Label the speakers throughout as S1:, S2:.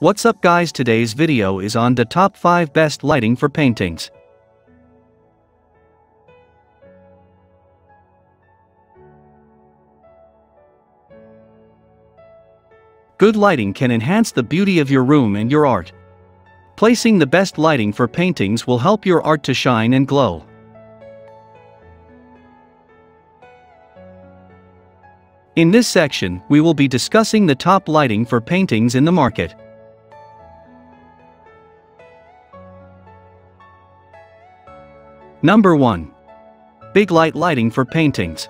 S1: What's up guys today's video is on the top 5 best lighting for paintings. Good lighting can enhance the beauty of your room and your art. Placing the best lighting for paintings will help your art to shine and glow. In this section, we will be discussing the top lighting for paintings in the market. Number 1. BIGLIGHT lighting for paintings.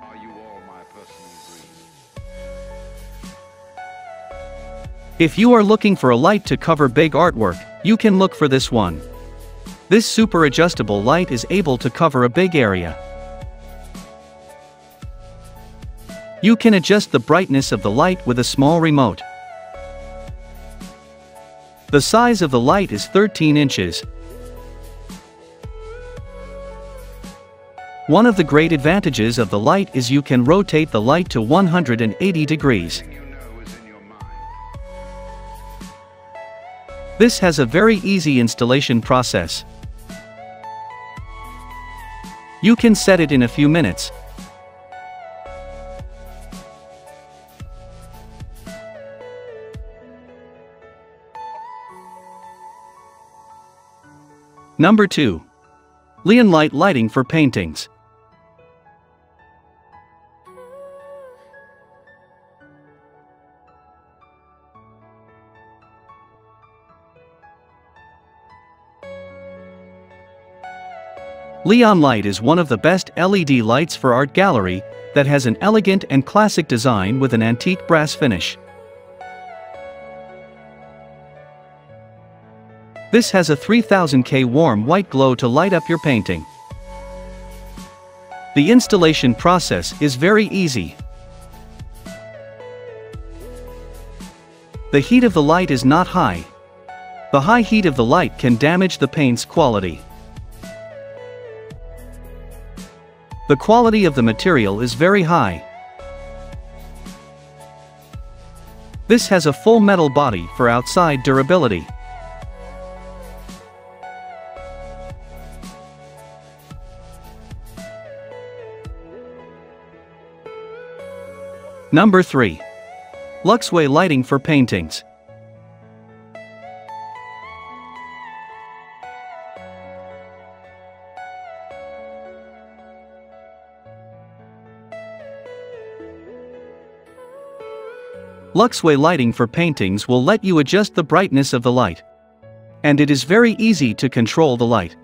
S2: Are you all my personal dreams?
S1: If you are looking for a light to cover big artwork, you can look for this one. This super adjustable light is able to cover a big area. You can adjust the brightness of the light with a small remote. The size of the light is 13 inches. One of the great advantages of the light is you can rotate the light to 180 degrees. This has a very easy installation process. You can set it in a few minutes. Number 2. LEONLITE Lighting for Paintings. LEONLITE is one of the best LED lights for art gallery that has an elegant and classic design with an antique brass finish. This has a 3000K warm white glow to light up your painting. The installation process is very easy. The heat of the light is not high. The high heat of the light can damage the paint's quality. The quality of the material is very high. This has a full metal body for outside durability. Number 3. LUXSWAY lighting for paintings. LUXSWAY lighting for paintings will let you adjust the brightness of the light. And it is very easy to control the light.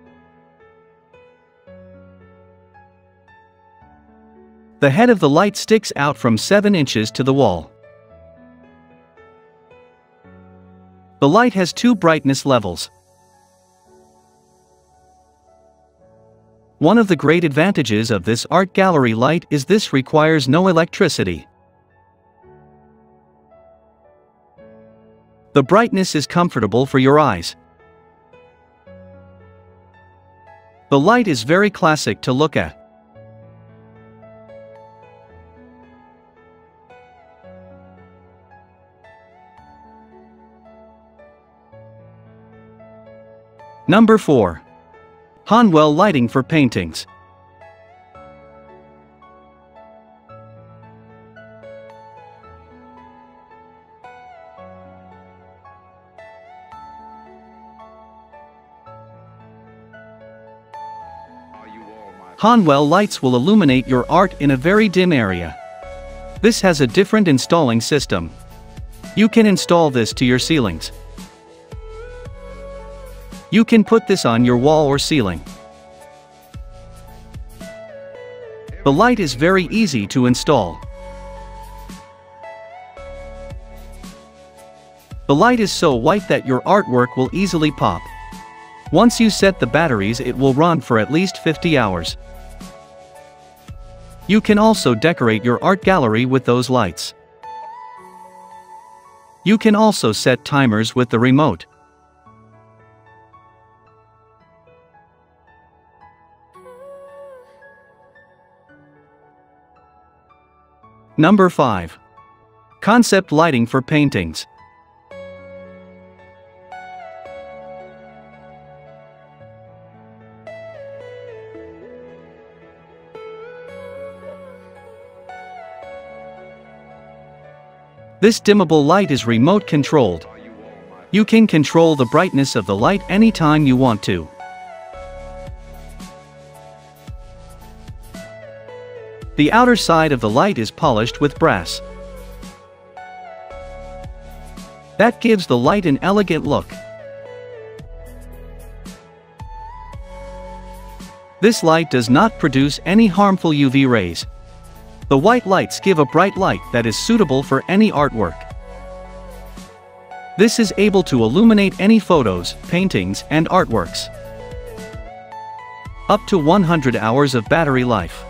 S1: The head of the light sticks out from 7 inches to the wall. The light has two brightness levels. One of the great advantages of this art gallery light is this requires no electricity. The brightness is comfortable for your eyes. The light is very classic to look at. Number 4. Honwell lighting for paintings. Honwell lights will illuminate your art in a very dim area. This has a different installing system. You can install this to your ceilings. You can put this on your wall or ceiling. The light is very easy to install. The light is so white that your artwork will easily pop. Once you set the batteries it will run for at least 50 hours. You can also decorate your art gallery with those lights. You can also set timers with the remote. Number 5. Concept lighting for paintings. This dimmable light is remote controlled. You can control the brightness of the light anytime you want to. The outer side of the light is polished with brass. That gives the light an elegant look. This light does not produce any harmful UV rays. The white lights give a bright light that is suitable for any artwork. This is able to illuminate any photos, paintings, and artworks. Up to 100 hours of battery life.